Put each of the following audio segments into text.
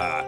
Ah.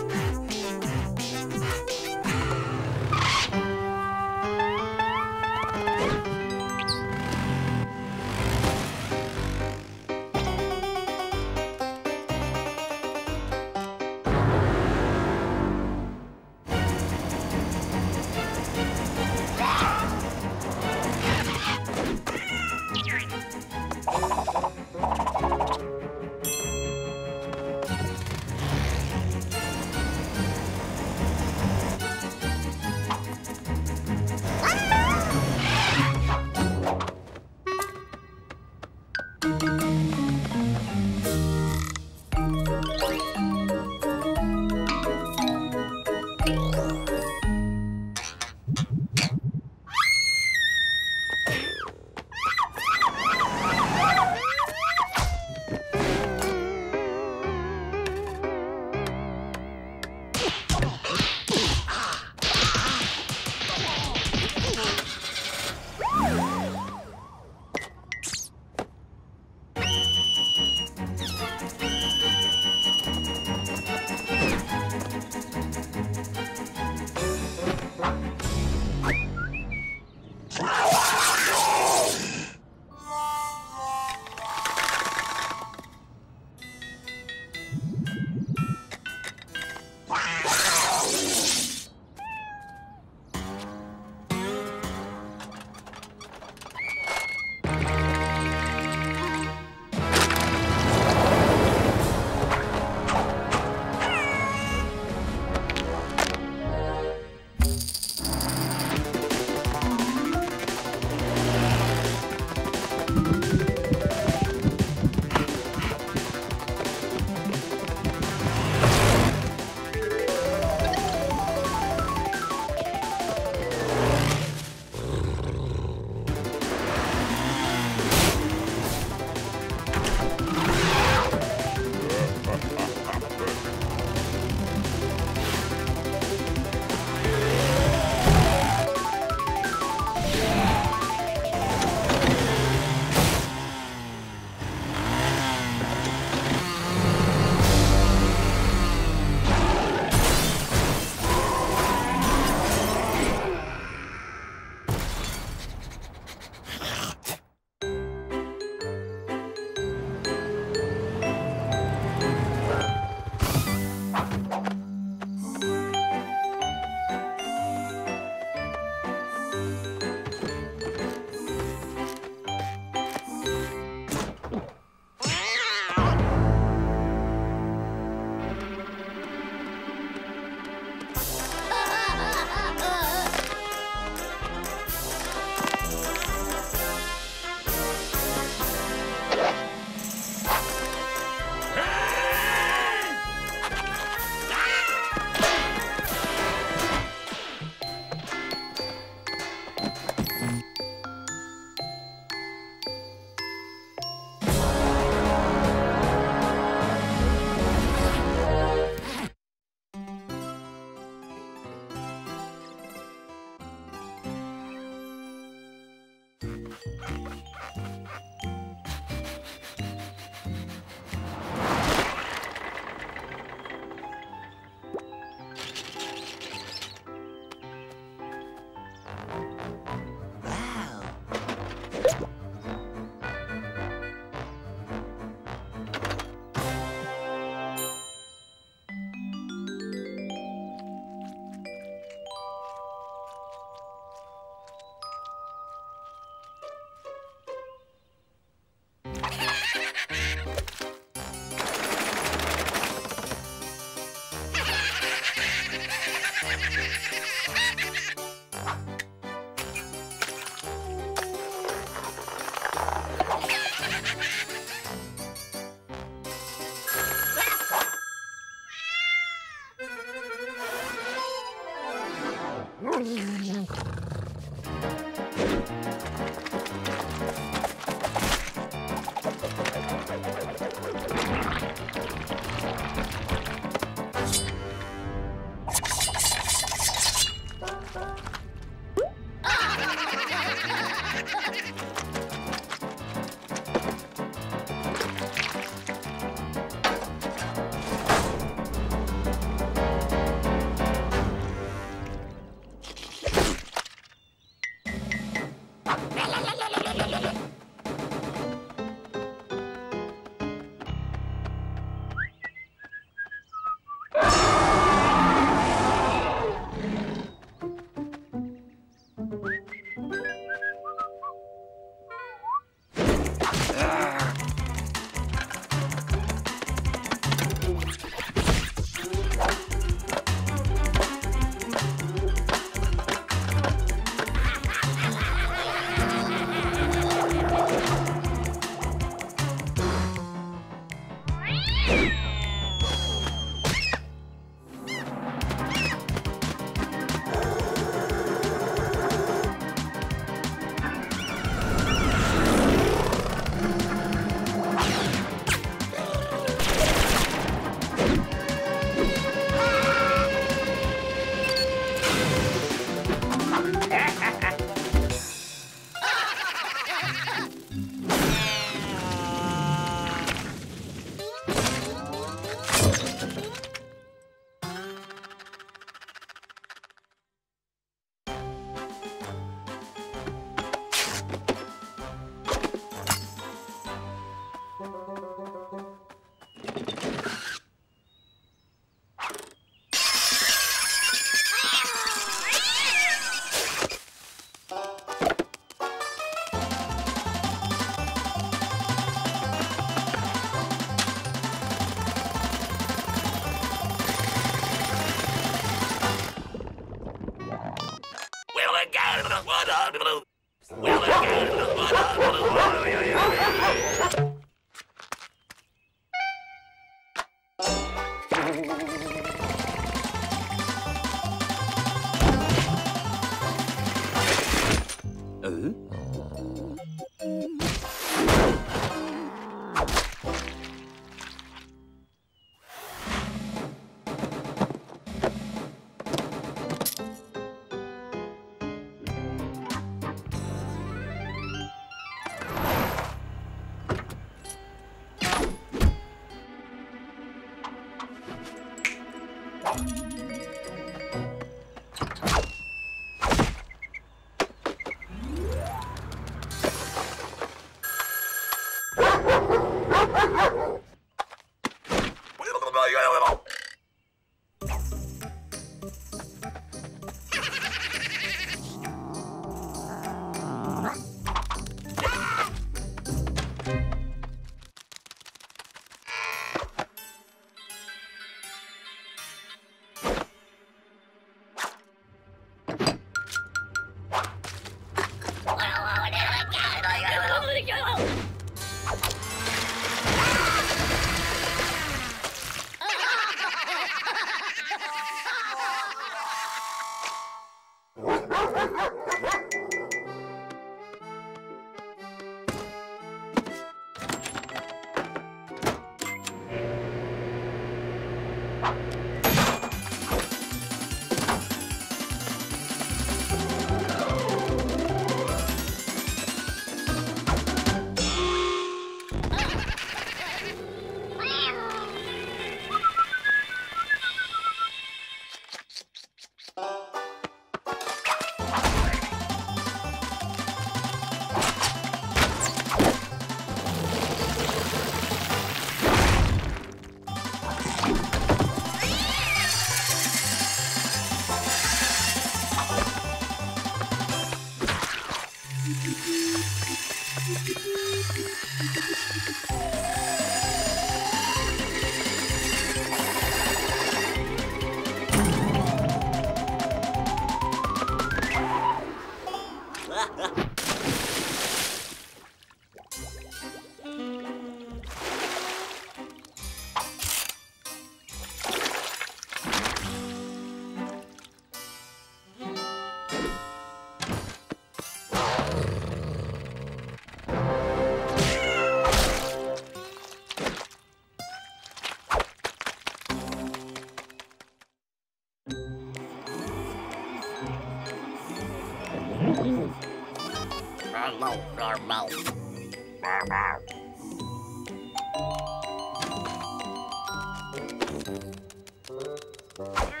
Paria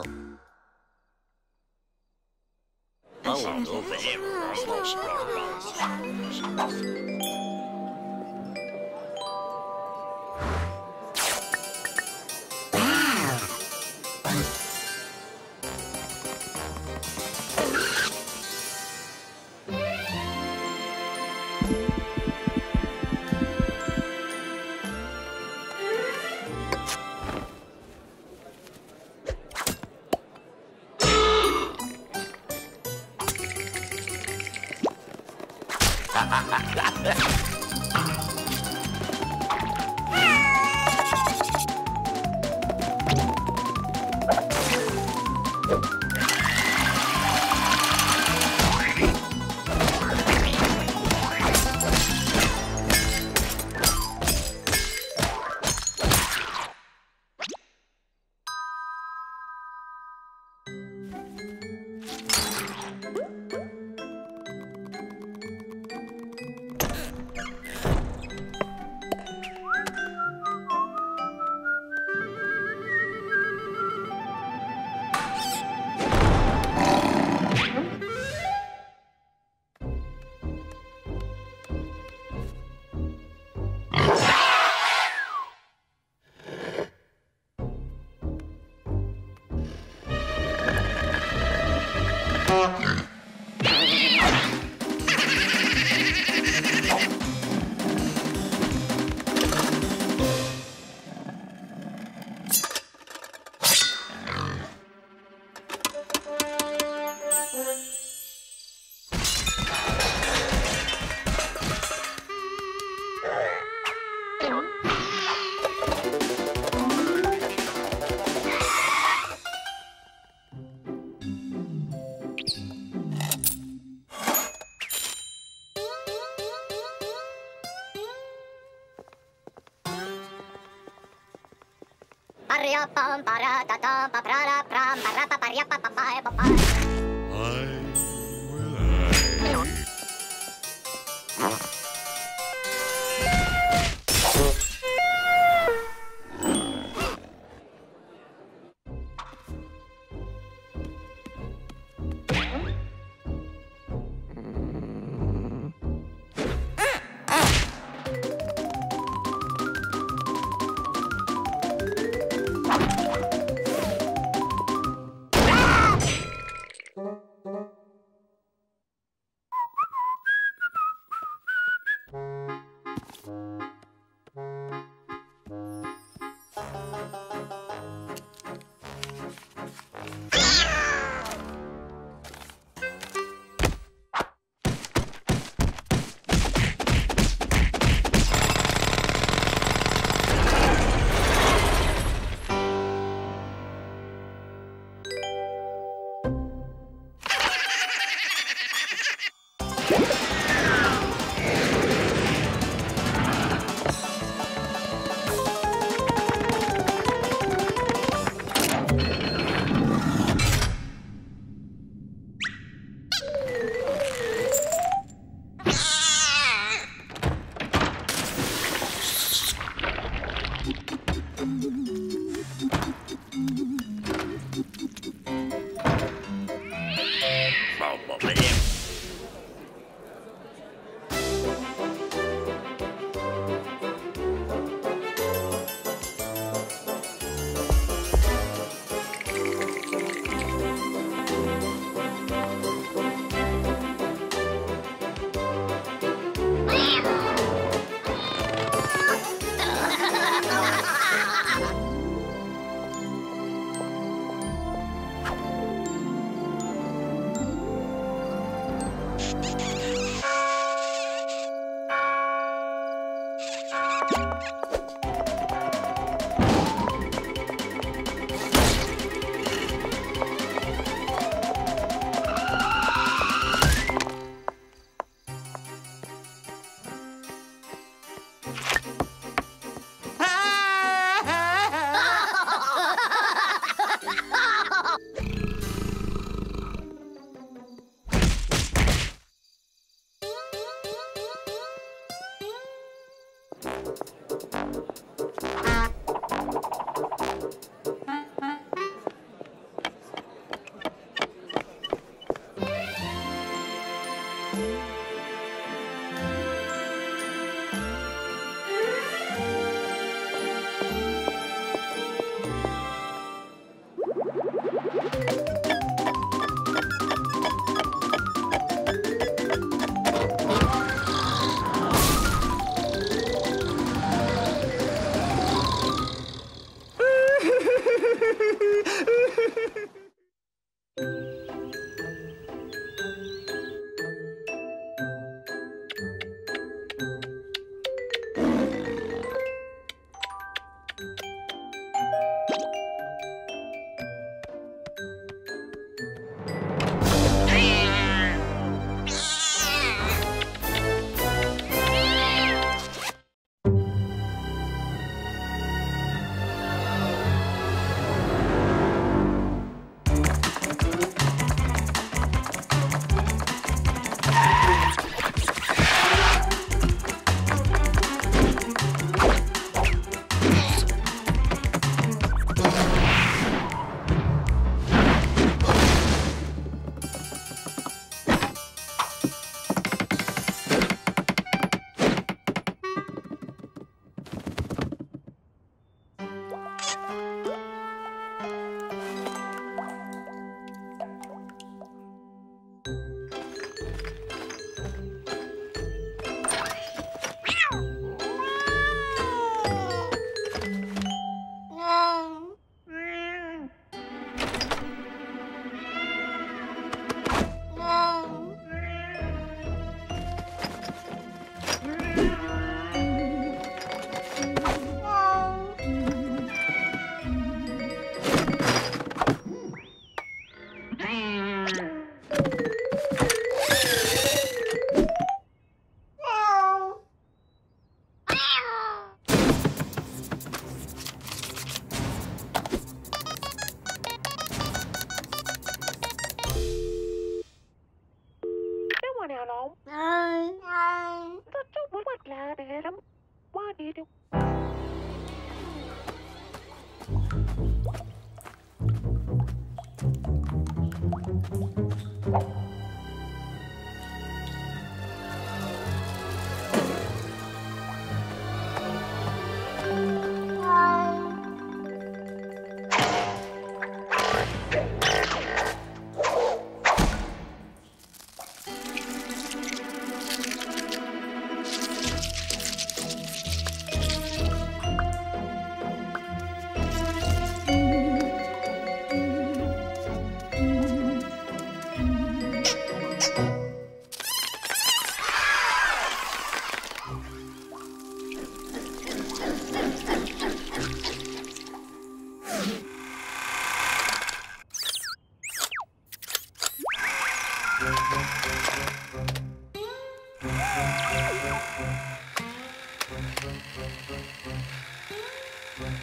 pam para ta tam pa pra ra pram pa ra pa pa ria pa pa pa pa pa.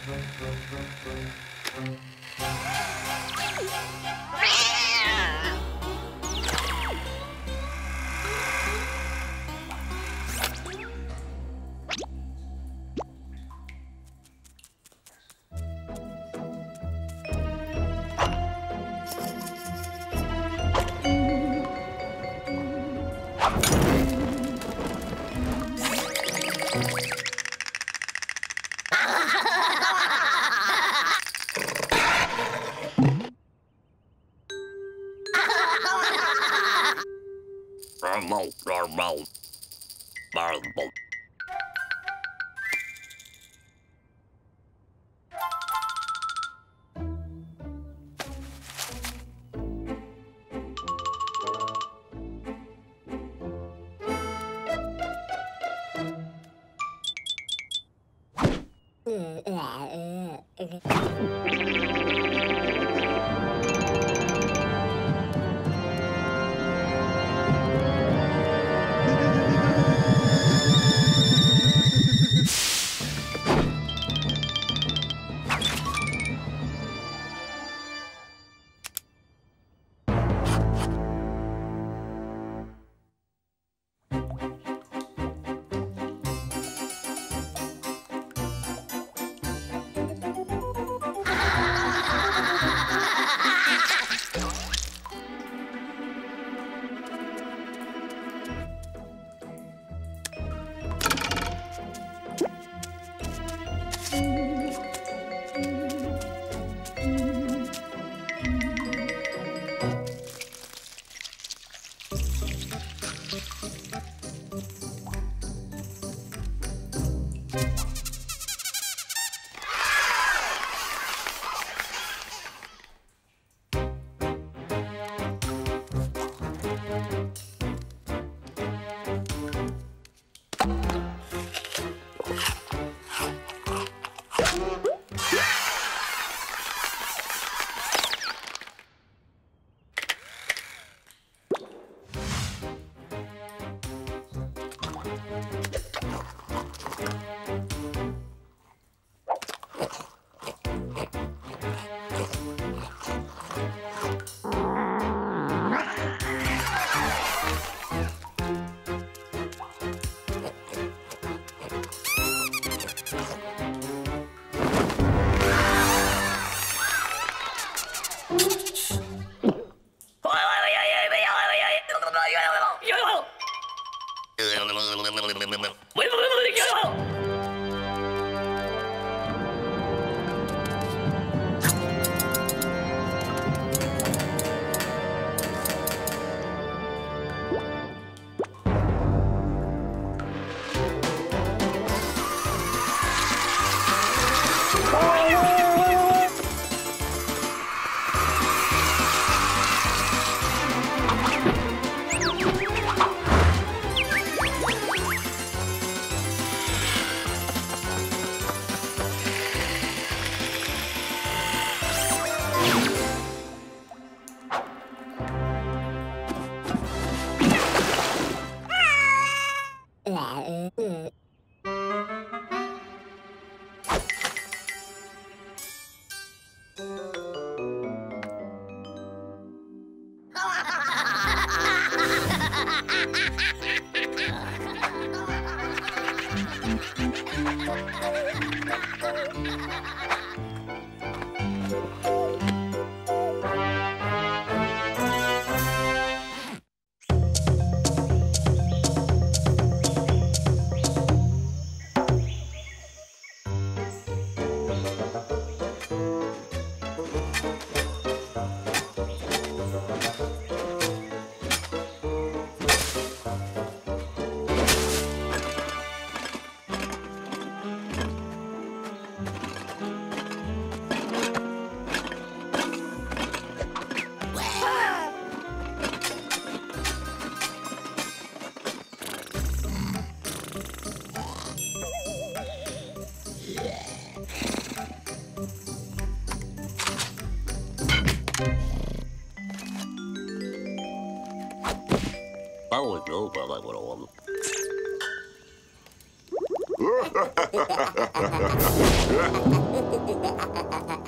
Thank you. I would know about what all of them.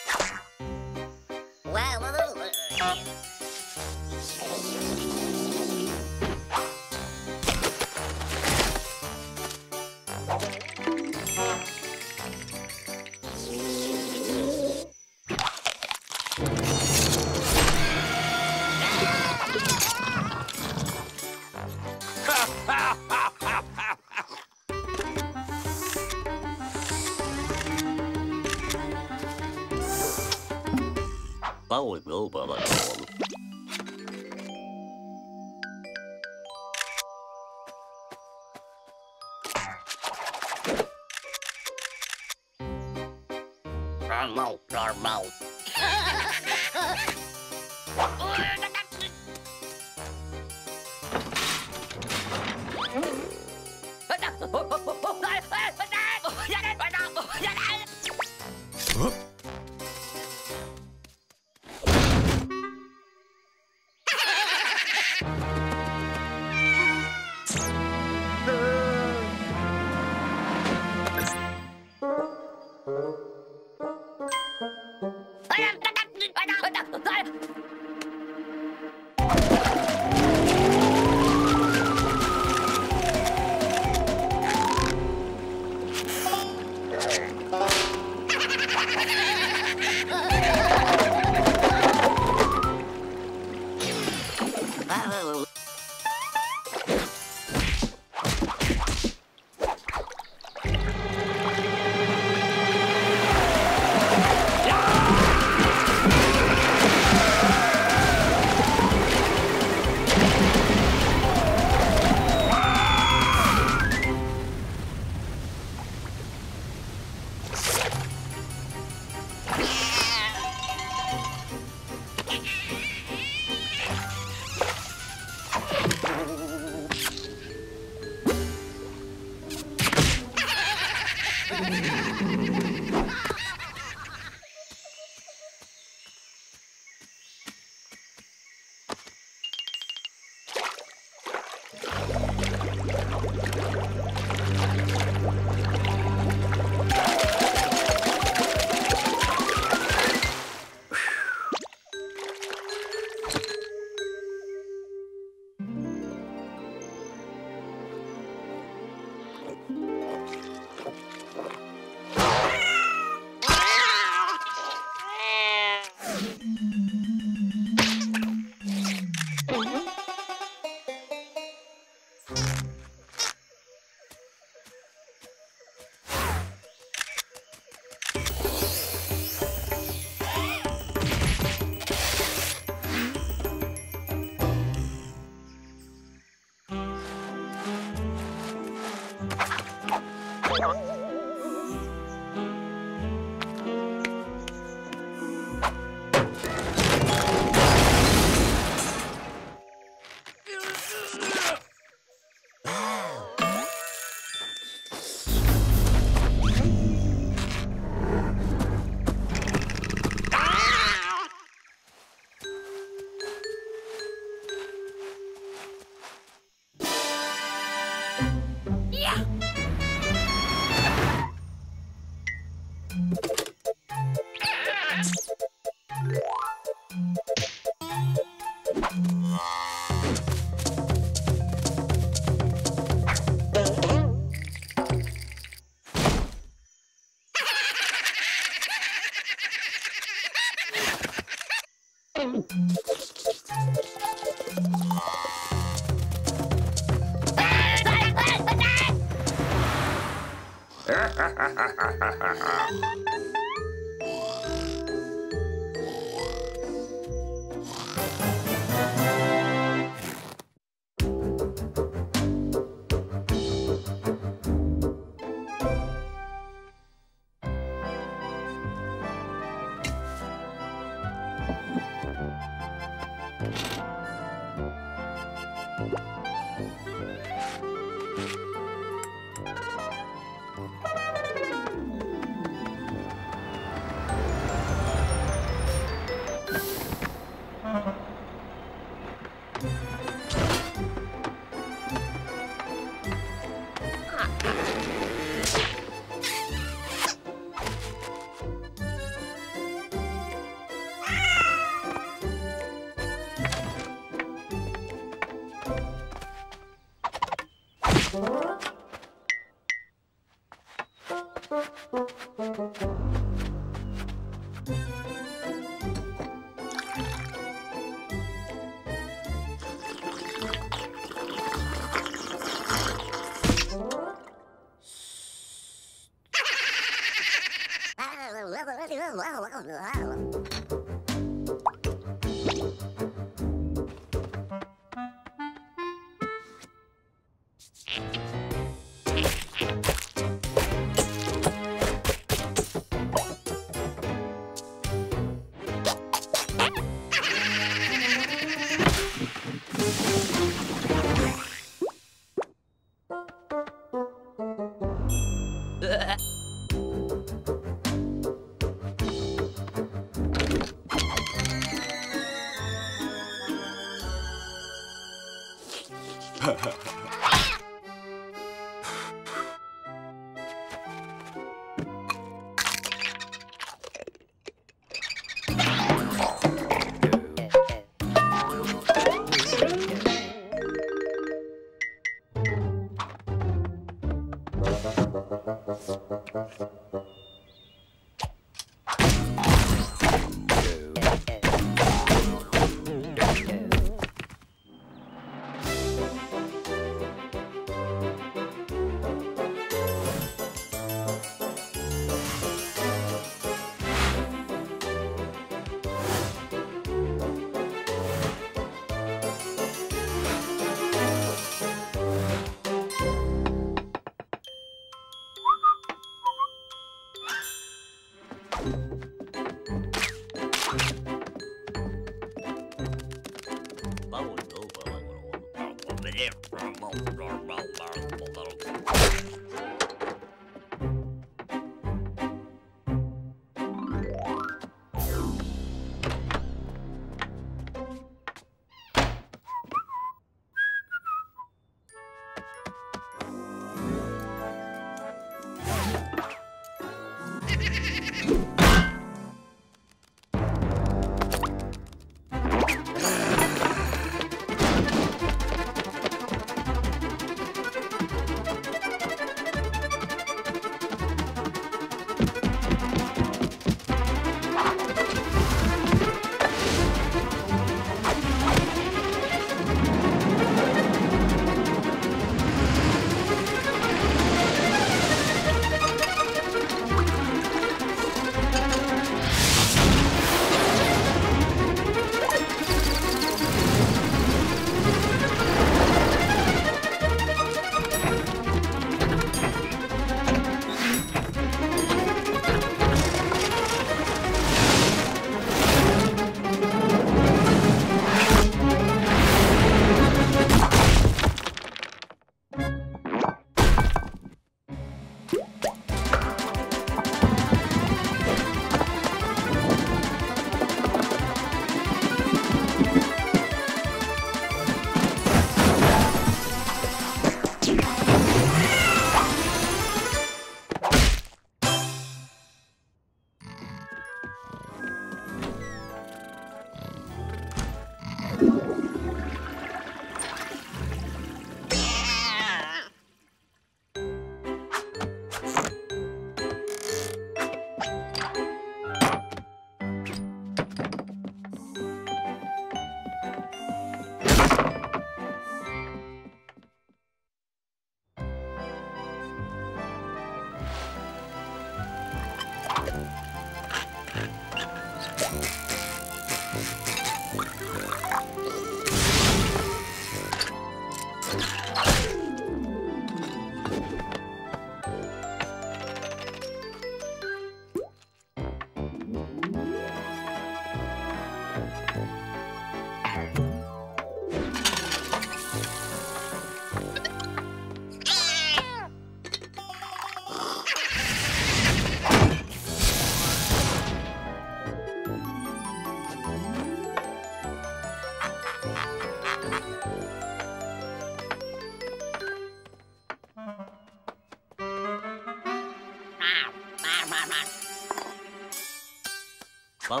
I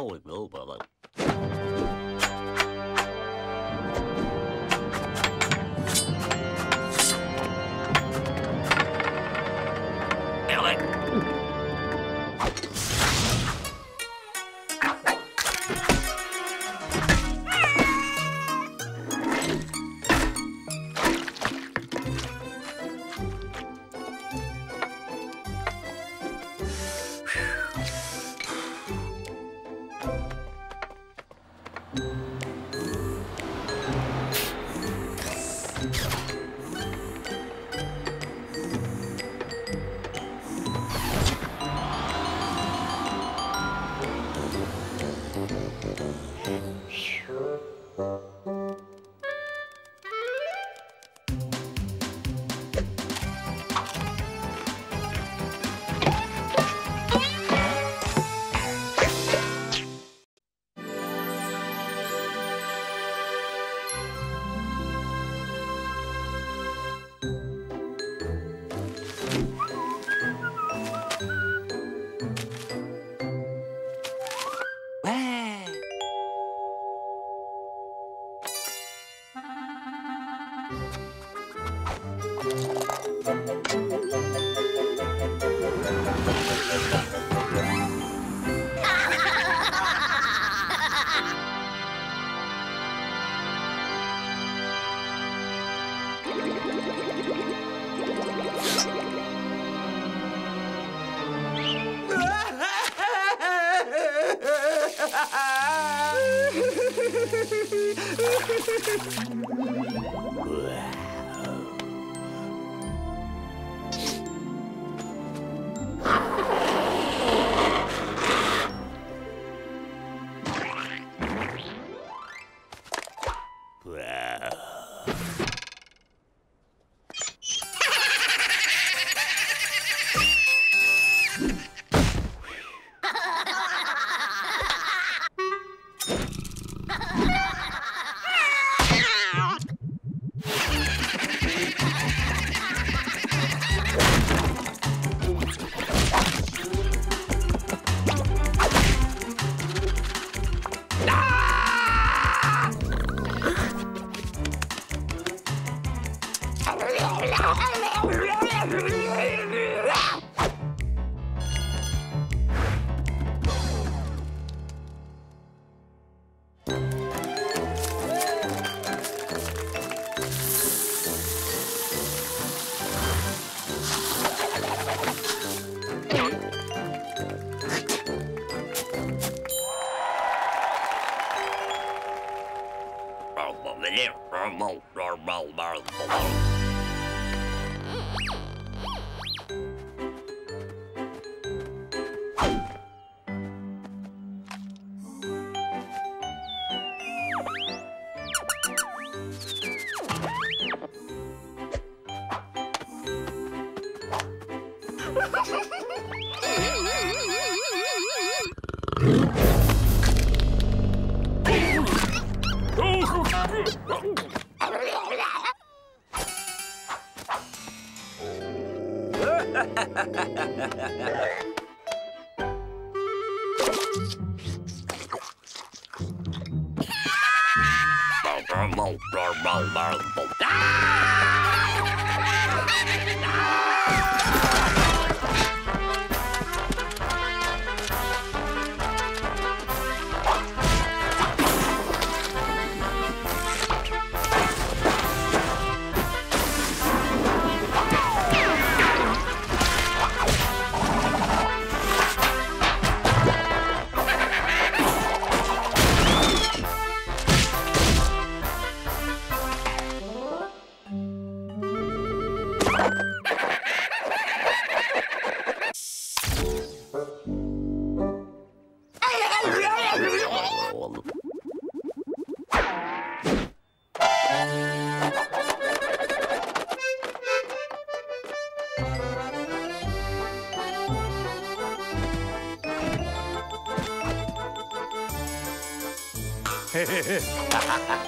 ha ha ha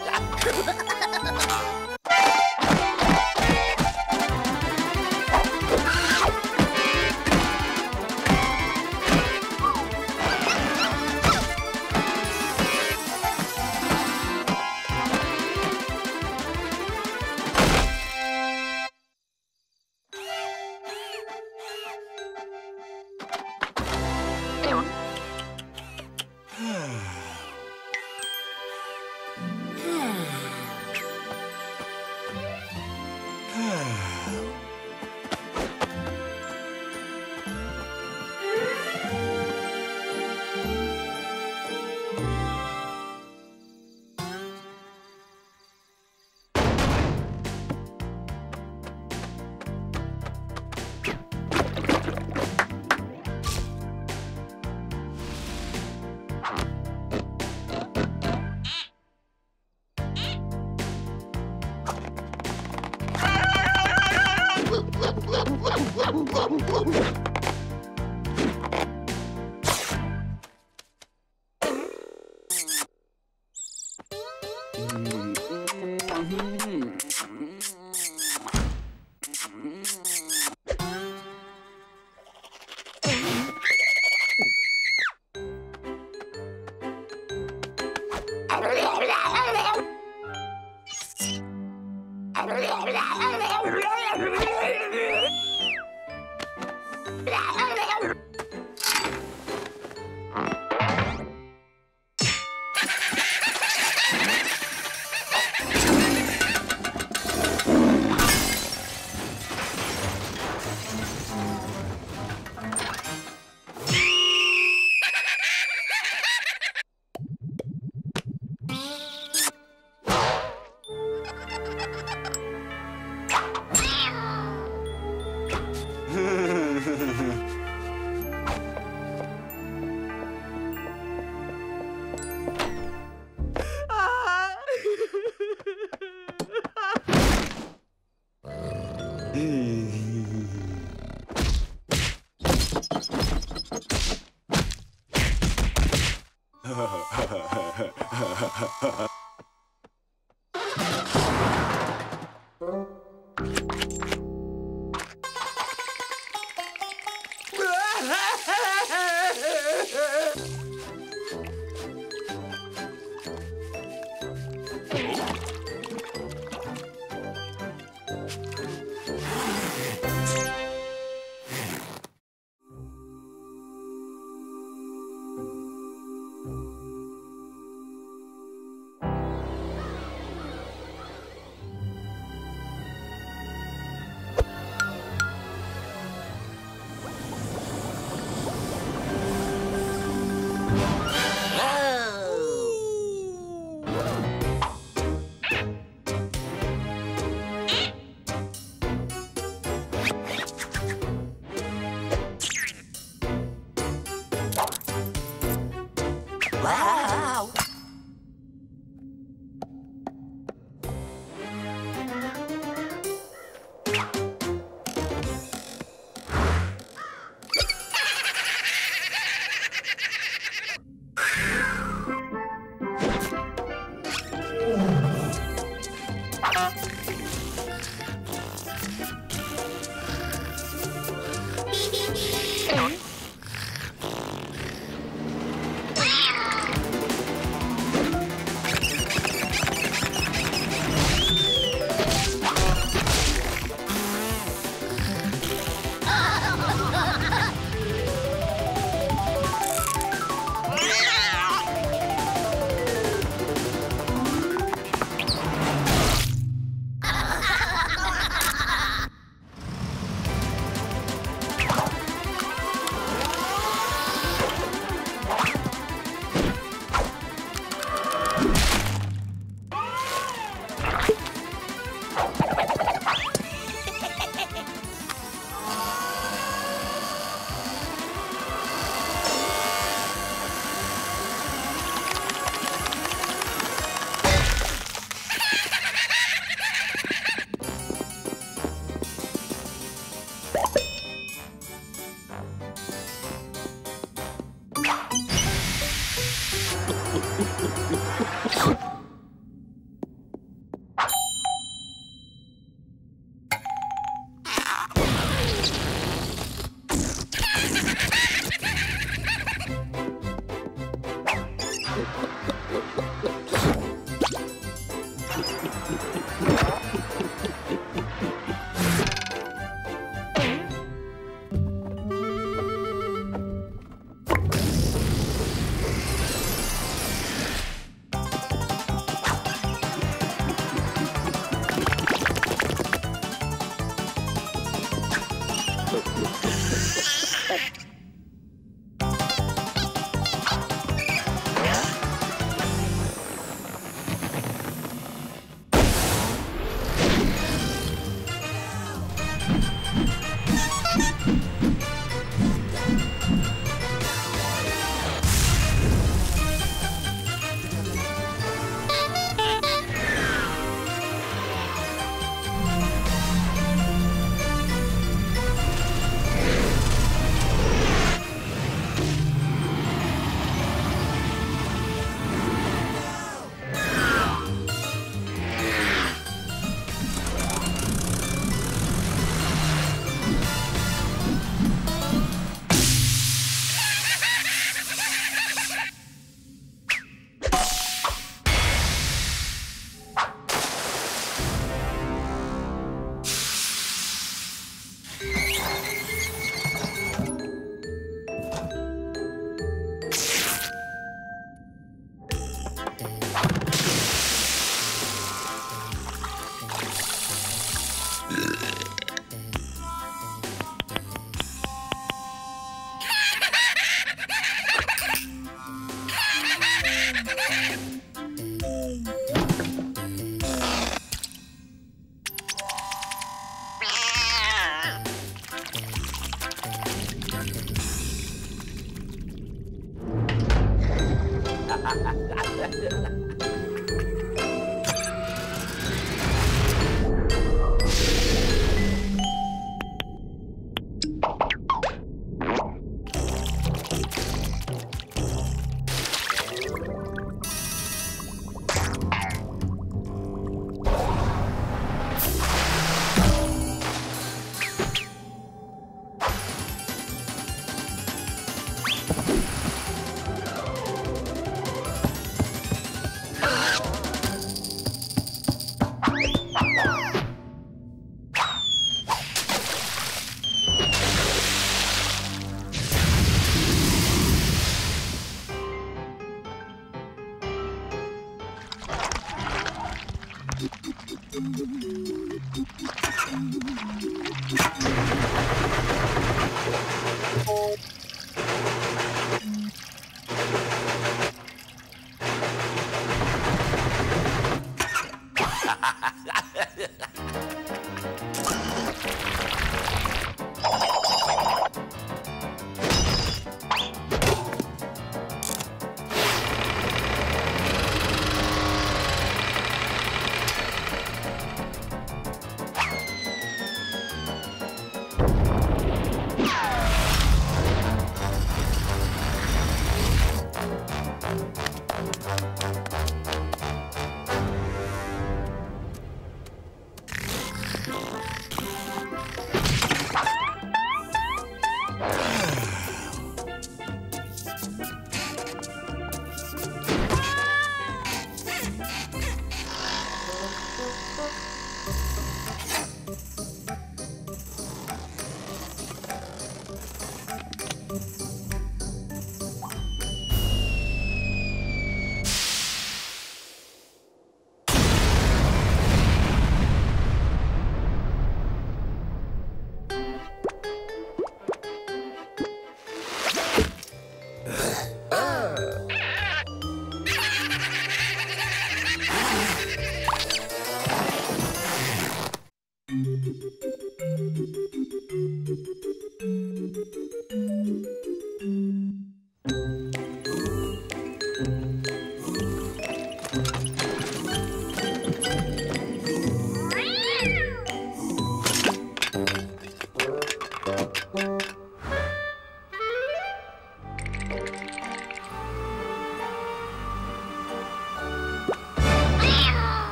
Uhum.